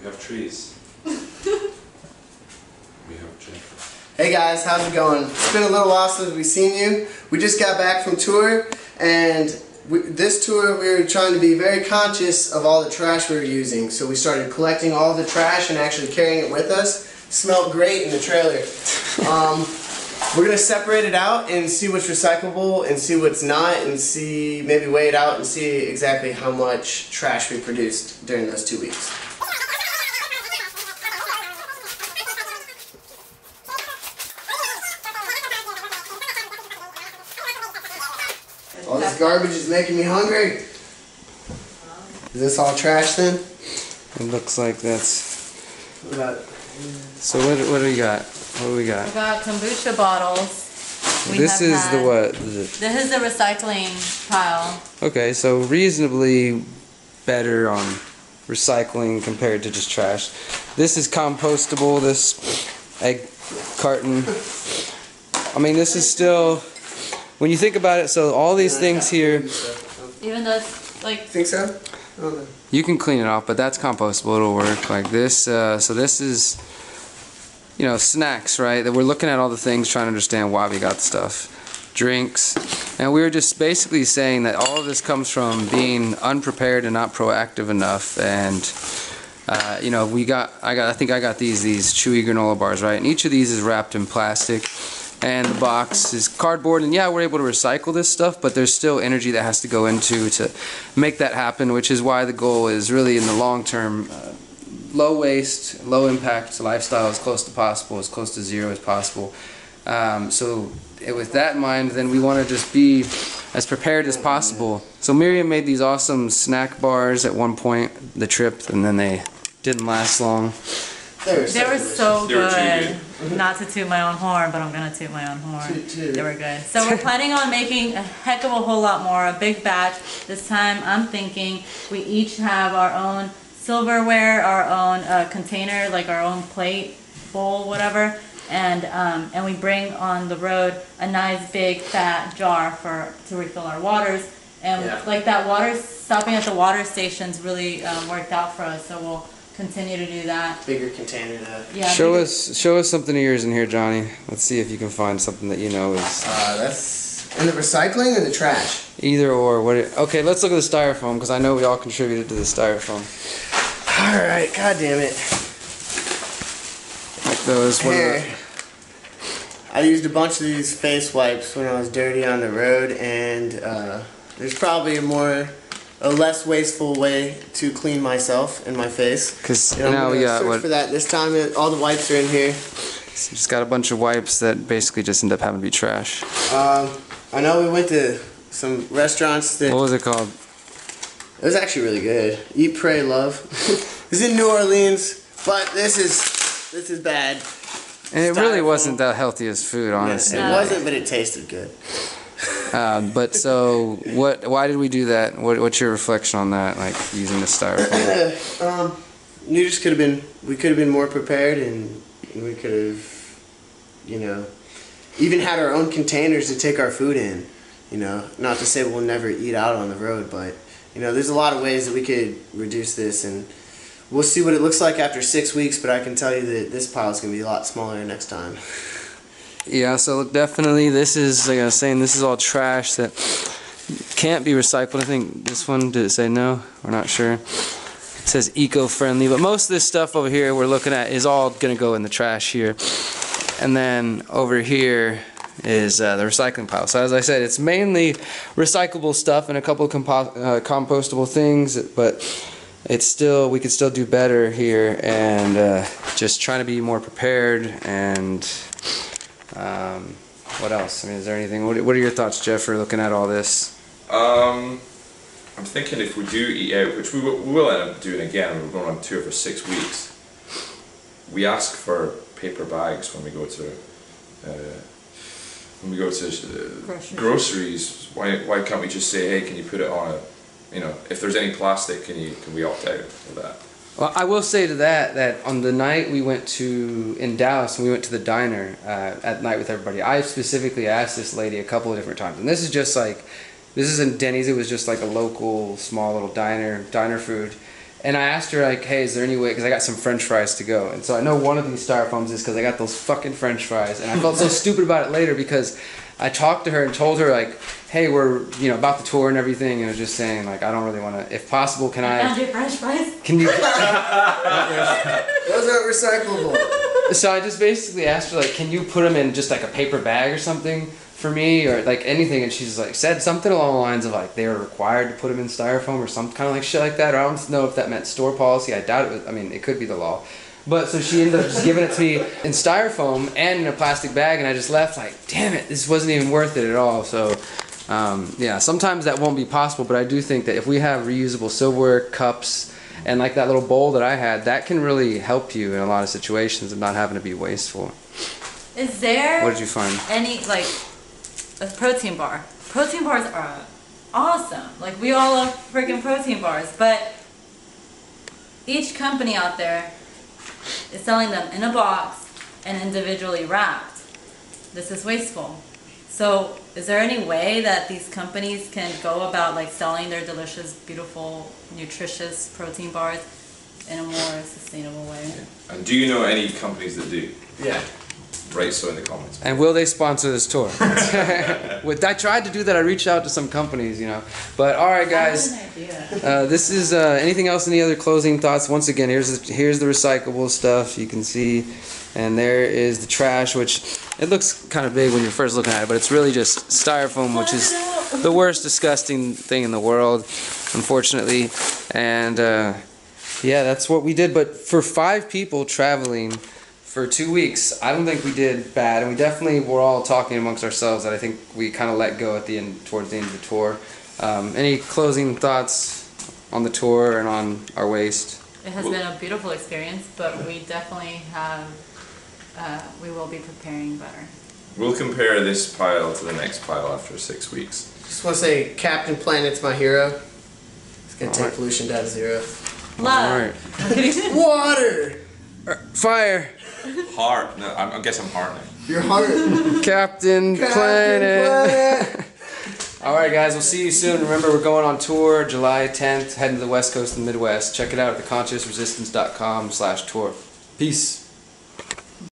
We have trees. we have trees. Hey guys, how's it going? It's been a little while since we've seen you. We just got back from tour, and we, this tour we were trying to be very conscious of all the trash we were using. So we started collecting all the trash and actually carrying it with us. smelled great in the trailer. Um, we're gonna separate it out and see what's recyclable and see what's not, and see maybe weigh it out and see exactly how much trash we produced during those two weeks. All this garbage is making me hungry. Is this all trash then? It looks like that's. So what? What do we got? What do we got? We got kombucha bottles. We this have is the what? The- This is the recycling pile. Okay, so reasonably better on recycling compared to just trash. This is compostable. This egg carton. I mean, this is still. When you think about it, so all these things here, Even though it's like Think so? I don't know. you can clean it off, but that's compostable. It'll work like this. Uh, so this is, you know, snacks, right? That we're looking at all the things, trying to understand why we got the stuff, drinks, and we were just basically saying that all of this comes from being unprepared and not proactive enough. And uh, you know, we got, I got, I think I got these these chewy granola bars, right? And each of these is wrapped in plastic. And the box is cardboard, and yeah, we're able to recycle this stuff, but there's still energy that has to go into to make that happen, which is why the goal is really in the long term uh, low waste, low impact lifestyle as close to possible, as close to zero as possible. Um, so, it, with that in mind, then we want to just be as prepared as possible. So, Miriam made these awesome snack bars at one point, the trip, and then they didn't last long. They were so they were delicious. so They were good. Not to toot my own horn, but I'm gonna toot my own horn. Toot, toot. They were good. So we're planning on making a heck of a whole lot more, a big batch. This time I'm thinking we each have our own silverware, our own uh, container, like our own plate, bowl, whatever. And um, and we bring on the road a nice big fat jar for to refill our waters. And Yeah. like that water stopping at the water stations really um, worked out for us. So we'll continue to do that. Bigger container to. Yeah. show because- us, show us something of yours in here, Johnny. Let's see if you can find something that you know is Uh, that's in the recycling or the trash. either or. What? It, okay, let's look at the styrofoam because I know we all contributed to the styrofoam. All right, god damn it. Like those. What are Here. the- I used a bunch of these face wipes when I was dirty on the road, and uh, there's probably a more, a less wasteful way to clean myself and my face. Because And now we got what? for that this time. All the wipes are in here. Just got a bunch of wipes that basically just end up having to be trash. Um, I know we went to some restaurants that What was it called? It was actually really good. Eat, pray, love. it's in New Orleans, but this is this is bad. And it really wasn't that healthiest food, honestly. it wasn't, but it tasted good. Um, but so, what? Why did we do that? What, what's your reflection on that? Like using the styrofoam? um, you just could have been. We could have been more prepared, and we could have, you know, even had our own containers to take our food in. You know, not to say we'll never eat out on the road, but you know, there's a lot of ways that we could reduce this, and we'll see what it looks like after six weeks. But I can tell you that this pile is gonna be a lot smaller next time. Yeah. So definitely, this is like I was saying. This is all trash that can't be recycled. I think this one did it say no? We're not sure. It says eco-friendly, but most of this stuff over here we're looking at is all gonna go in the trash here. And then over here is uh, the recycling pile. So as I said, it's mainly recyclable stuff and a couple of compo- uh, compostable things, but it's still we could still do better here and uh, just trying to be more prepared and um, what else? I mean, is there anything? What, what are your thoughts, Jeff, for looking at all this? Um, I'm thinking if we do eat out, which we will, we will end up doing again, we're going on tour for six weeks. We ask for paper bags when we go to uh, when we go to uh, Groceries. groceries. Why why can't we just say, hey, can you put it on a, you know, if there's any plastic, can you can we opt out of that? Well, I will say to that that on the night we went to in Dallas and we went to the diner uh, at night with everybody. I specifically asked this lady a couple of different times, and this is just like this isn't Denny's. It was just like a local small little diner diner food, And I asked her like, "Hey, is there any way?" Because I got some French fries to go, and so I know one of these styrofoams is because I got those fucking French fries, and I felt so stupid about it later because I talked to her and told her like, "Hey, we're you know about the tour and everything," and I was just saying like, I don't really want to. If possible, can Found I? your French fries. Can you? Those aren't recyclable. So I just basically asked her like, "Can you put them in just like a paper bag or something for me, or like anything?" And she's like, said something along the lines of like they were required to put them in styrofoam or some kind of like shit like that. Or I don't know if that meant store policy. I doubt it. Was, I mean, it could be the law. But so she ended up just giving it to me in styrofoam and in a plastic bag, and I just left like, damn it, this wasn't even worth it at all. So. Um, yeah, sometimes that won't be possible, but I do think that if we have reusable silverware, cups, and like that little bowl that I had, that can really help you in a lot of situations of not having to be wasteful. Is there What did you find? any like a protein bar? Protein bars are awesome. Like we all love freaking protein bars, but each company out there is selling them in a box and individually wrapped. This is wasteful. So, is there any way that these companies can go about like selling their delicious, beautiful, nutritious protein bars in a more sustainable way? And do you know any companies that do? Yeah. Write so in the comments. And will they sponsor this tour? With, I tried to do that. I reached out to some companies, you know. But all right, guys. That's an idea. Uh, this is uh, anything else? Any other closing thoughts? Once again, here's the, here's the recyclable stuff you can see, and there is the trash, which it looks kind of big when you're first looking at it, but it's really just styrofoam, which is the worst disgusting thing in the world, unfortunately. And uh, yeah, that's what we did. But for five people traveling for two weeks, I don't think we did bad, and we definitely were all talking amongst ourselves that I think we kind of let go at the end, towards the end of the tour. Um, any closing thoughts on the tour and on our waste? It has been a beautiful experience, but we definitely have, uh, we will be preparing better. We'll compare this pile to the next pile after six weeks. Just want to say, Captain Planet's my hero. It's gonna take Alright. pollution down to zero. Love. right. Water. Fire, Heart. No, I I guess I'm heart now. Your heart. Captain, Captain Planet. Planet. All right, guys, we'll see you soon. Remember, we're going on tour July 10th, heading to the West Coast and Midwest. Check it out at theconsciousresistance.com slash tour. Peace.